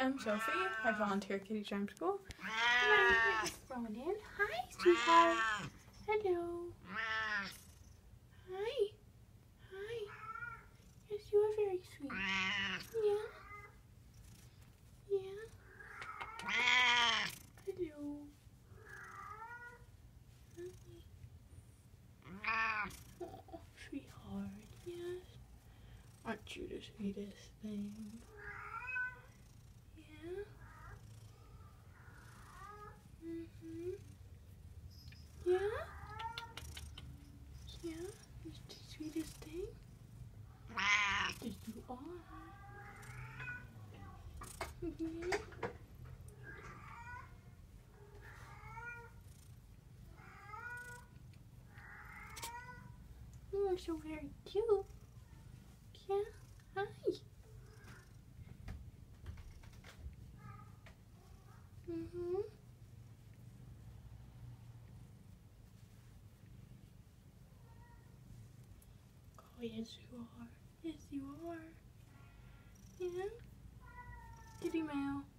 I'm Sophie. I volunteer at Kitty Charm School. Hi, Ronin. Hi, sweetheart. Hello. Hi. Hi. Yes, you are very sweet. Yeah. Yeah. Hello. Hi. Oh, sweetheart. Yes. Aren't you the sweetest thing? Yeah. Mhm. Yeah. Yeah. You're the sweetest thing. Yes, you are. Mhm. You're so very cute. Yeah. Hi. Mm-hmm. Yes, you are. Yes, you are. Yeah. Kitty mail.